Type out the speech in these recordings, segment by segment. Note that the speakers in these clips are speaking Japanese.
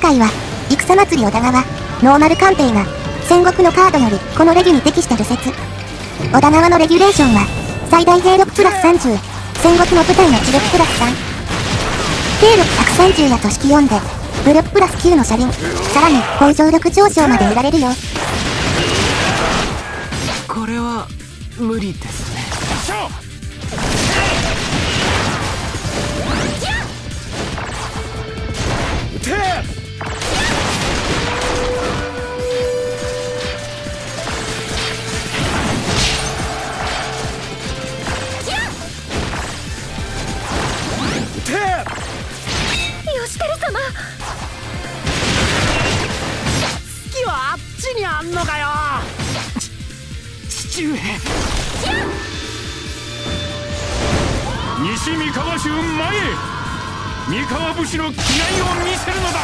今回は、戦祭り小田川、ノーマル鑑定が、戦国のカードよりこのレギュに適してる説。小田川のレギュレーションは、最大兵力プラス30、戦国の部隊の知力プラス3。兵力130や都式4で、武力プラス9の車輪、さらに、高上力上昇まで売られるよ。これは、無理ですね。撃三河武士の気概を見せるのだ。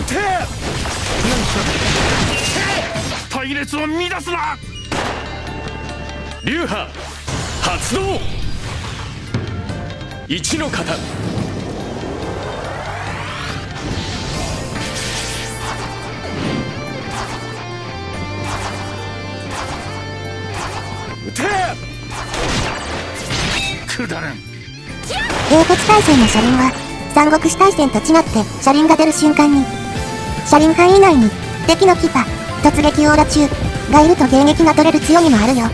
撃て隊列を乱すな流派発動一の型撃てくだらん英骨大戦の車輪は、三国志大戦と違って車輪が出る瞬間に、車輪範囲内に敵のキパ、突撃オーラ中がいると迎撃が取れる強みもあるよ。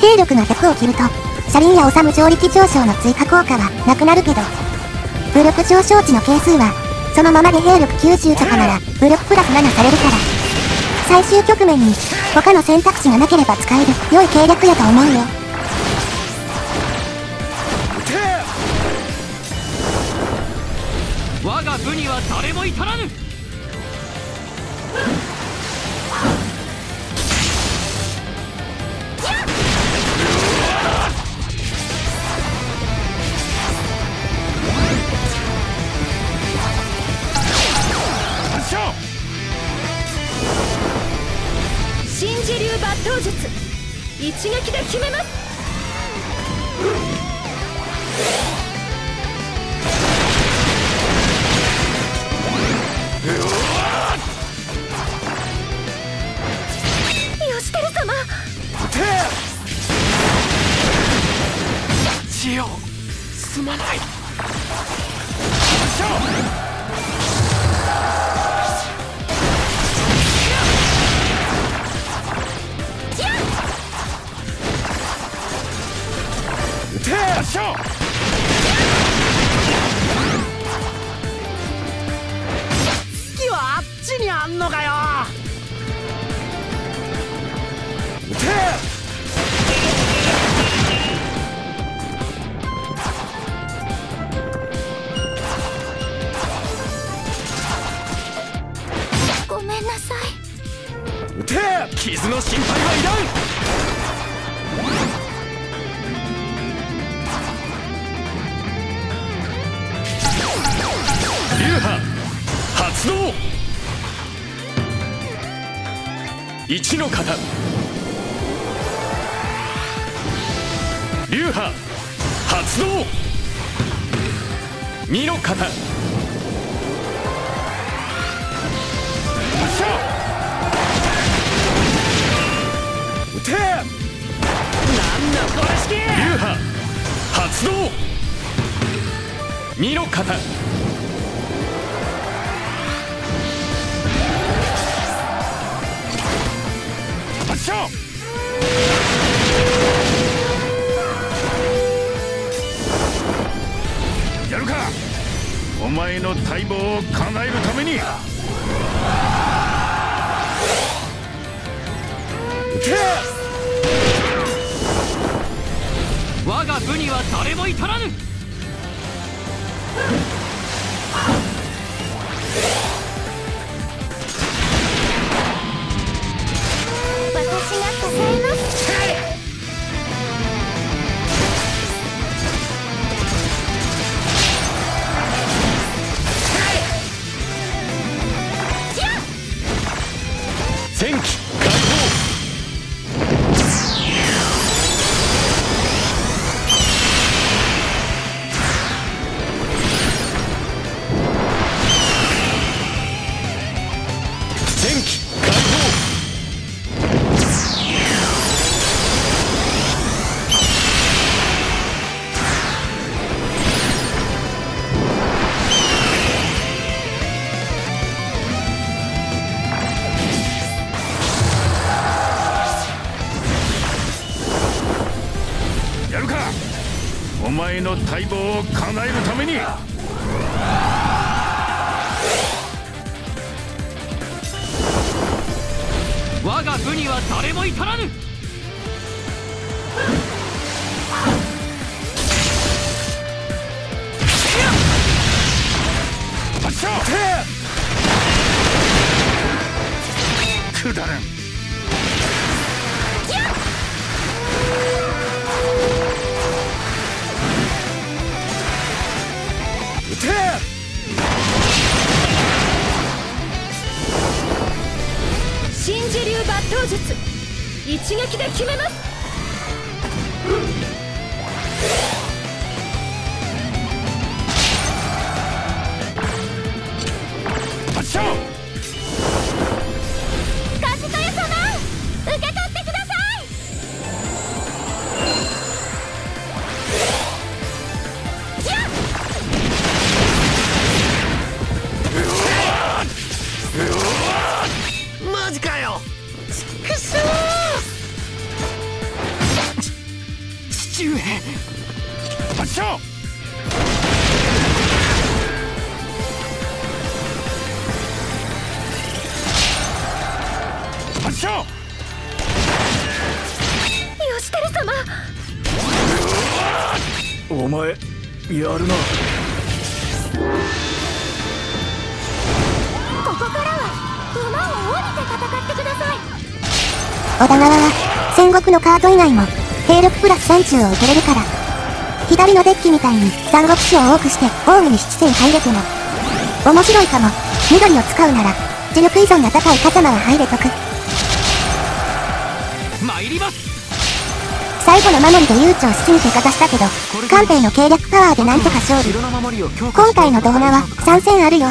兵力が100を切ると、車輪や治む上力上昇の追加効果はなくなるけど、武力上昇値の係数は、そのままで兵力90とかなら武力プラス7されるから、最終局面に他の選択肢がなければ使える良い計略やと思うよ。も至らぬ。すい撃て。傷の心配はいらん。流派発動。一の型。流派発動。二の型。てなんだこれ式流派発動。二の型発射やるかお前の待望を叶えるために撃て部には誰も至らぬ。私が支えます。前の待望を叶えるために。我が部には誰も至らぬ。くだらんて。真珠流抜刀術。一撃で決めます。発やるな。ここからは馬を降りて戦ってください。小田川は戦国のカード以外も兵力プラス30を受けれるから。左のデッキみたいに三国志を多くしてオウムに七戦入れても面白いかも。緑を使うなら磁力依存が高い風間は入れとく。参ります最後の守りで悠長しすぎてかざしたけど官兵の計略パワーでなんとか勝利。今回の動画は参戦あるよ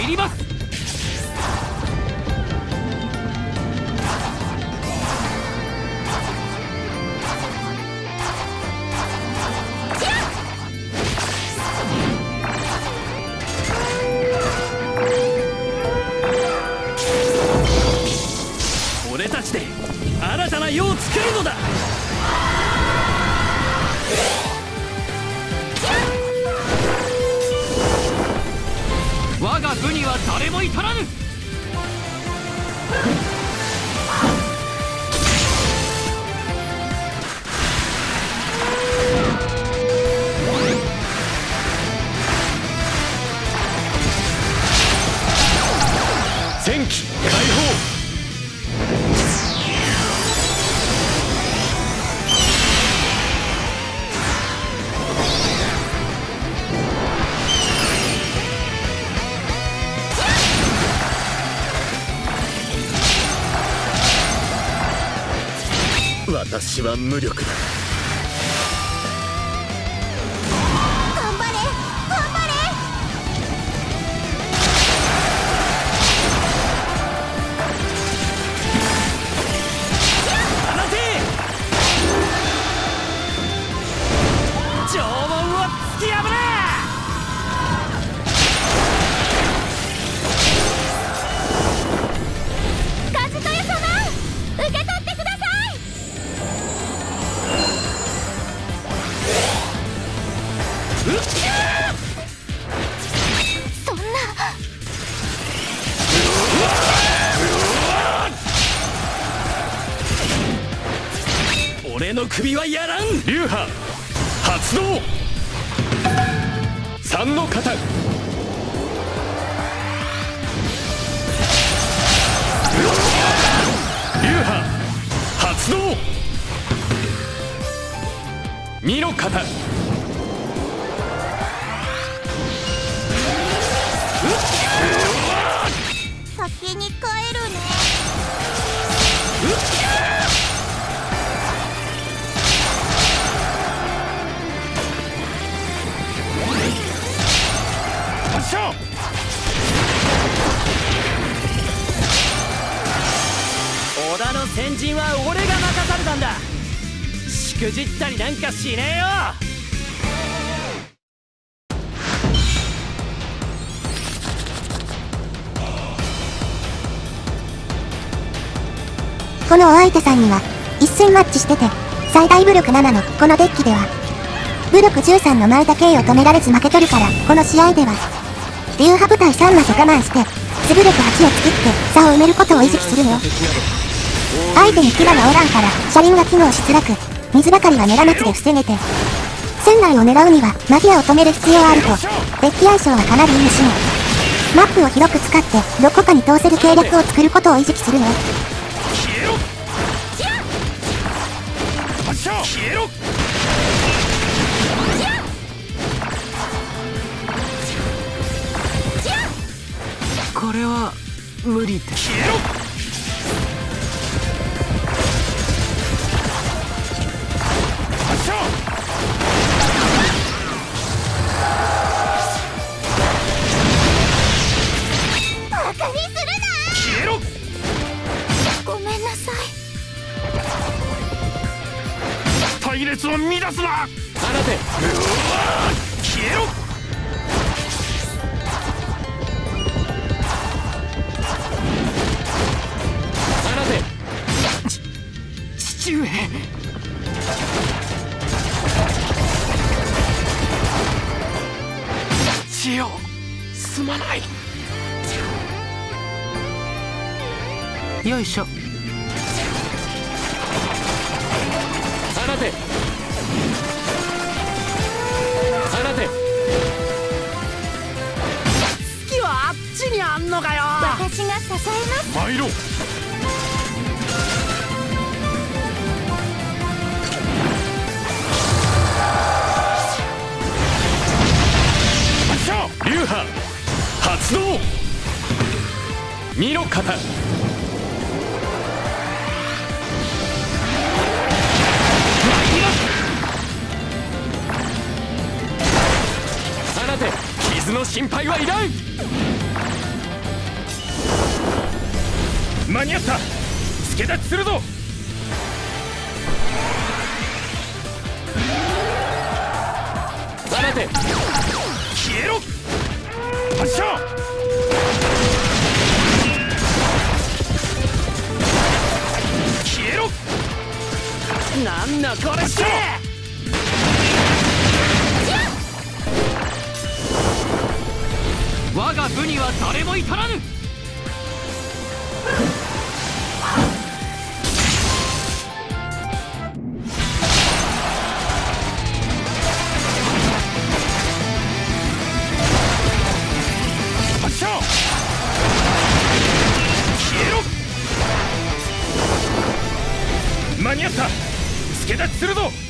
参ります私は無力だ。3の型流派発動。の先に先陣は俺が任されたんだ。しくじったりなんかしねえよ。このお相手さんには一戦マッチしてて最大武力7のこのデッキでは武力13の前田圭を止められず負け取るからこの試合では流派部隊3マと我慢して素武力8を作って差を埋めることを意識するの相手に牙がおらんから車輪が機能しづらく水ばかりは狙松で防げて船内を狙うにはマギアを止める必要あるとデッキ相性はかなりいい。しマップを広く使ってどこかに通せる計略を作ることを意識するの消えろこれは無理って消えろ隊列を乱すな！放て！消えろ！放て！父上。千代すまない。よいしょ二の型。放て傷の心配はいらん間に合った。助立ちするぞ。放て消えろ。発射。なんだこれって。我が部には誰も至らぬ。間に合った。助立ちするぞ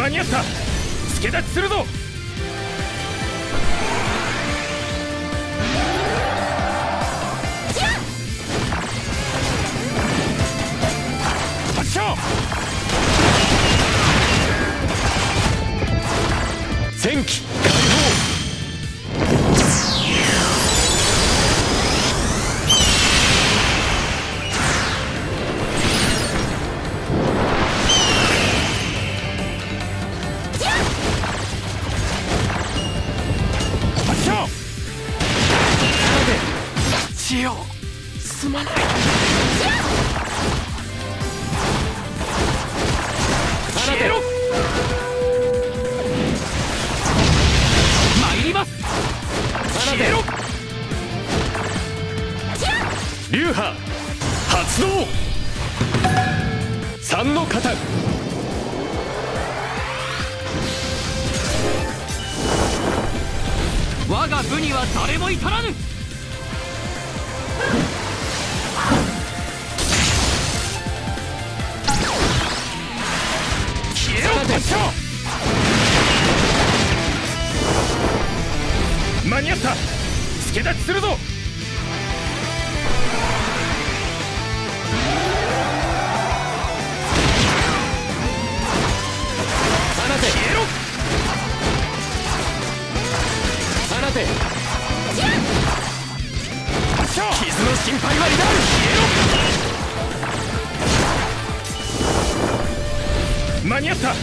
間に合った。助立ちするぞ。戦機。傷の心配はいらぬ消えろ。間に合った。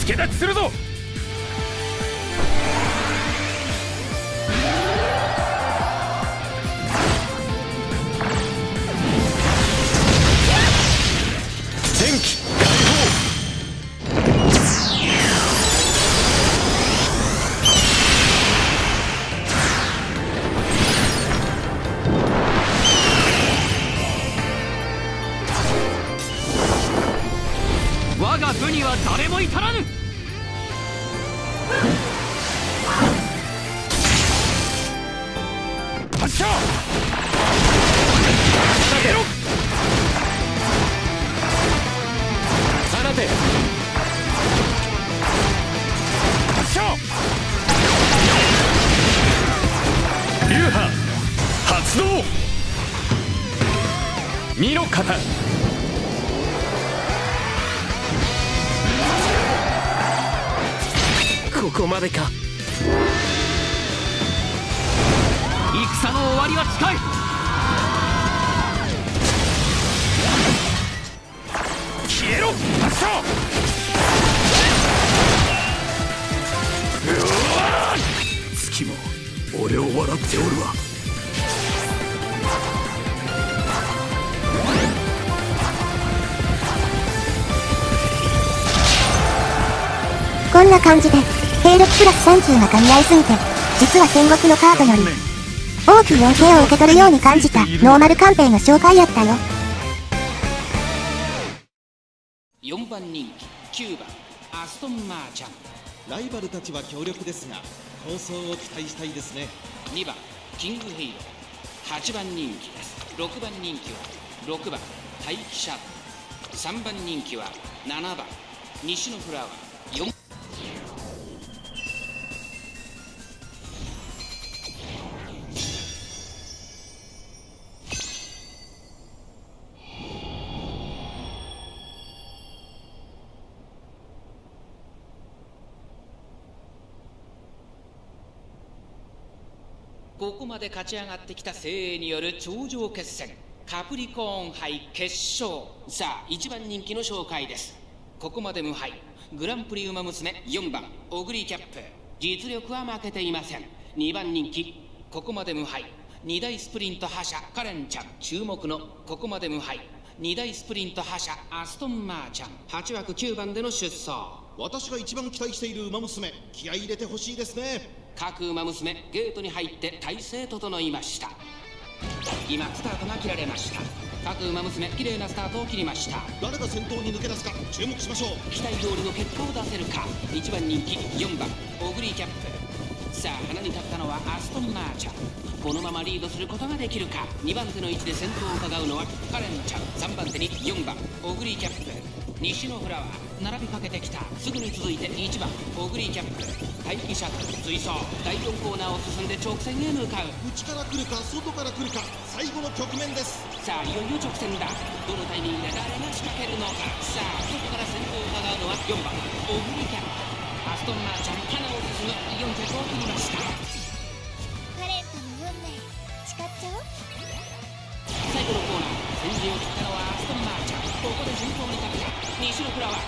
助立ちするぞ。ここまでか。戦の終わりは近い。消えろ発射!月も俺を笑っておるわ。こんな感じで、兵力プラス30が噛み合いすぎて、実は戦国のカードより、大きい恩恵を受け取るように感じたノーマル鑑定の紹介やったよ。4番人気9番アストンマーチャンライバルたちは強力ですが構想を期待したいですね。2番キングヘイロー。8番人気です。6番人気は6番大気シャープ。3番人気は7番。西のフラワー。4まで勝ち上がってきた精鋭による頂上決戦。カプリコーン杯決勝。さあ1番人気の紹介です。ここまで無敗。グランプリウマ娘4番。オグリキャップ。実力は負けていません。2番人気。ここまで無敗。2大スプリント覇者カレンちゃん。注目のここまで無敗。2大スプリント覇者アストンマーちゃん。8枠9番での出走。私が一番期待している馬娘気合い入れてほしいですね。各馬娘ゲートに入って体勢整いました。今スタートが切られました。各馬娘綺麗なスタートを切りました。誰が先頭に抜け出すか注目しましょう。期待通りの結果を出せるか。1番人気4番オグリーキャップ。さあ花に立ったのはアストンマーチャン。このままリードすることができるか。2番手の位置で先頭を伺うのはカレンちゃん。3番手に4番オグリーキャップ西のフラワー並びかけてきた。すぐに続いて1番オグリーキャップ。待機シャトル追走第4コーナーを進んで直線へ向かう。内から来るか外から来るか最後の局面です。さあいよいよ直線だ。どのタイミングで誰が仕掛けるのか。さあここから先頭を伺うのは4番オグリキャップ。アストンマーチャン花を進すぐ4着を切りました。カレントの運命誓っちゃおう。最後のコーナー。先陣を切ったのはアストンマーチャン。ここで順当に西のフラワー。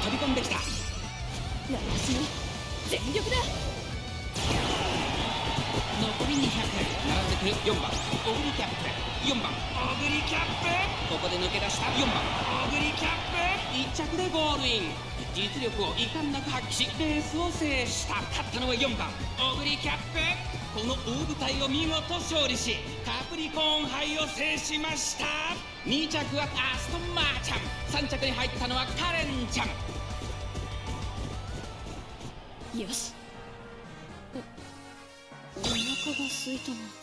飛び込んできた。私の全力だ。残り200並んでくる4番。オグリキャップ。4番。オグリキャップ。ここで抜け出した4番。オグリキャップ。1着でゴールイン。実力を遺憾なく発揮しレースを制した。勝ったのは4番。オグリキャップ。この大舞台を見事勝利しカプリコーン杯を制しました2着はアストンマーちゃん。3着に入ったのはカレンちゃん。よし。おお腹が空いたな。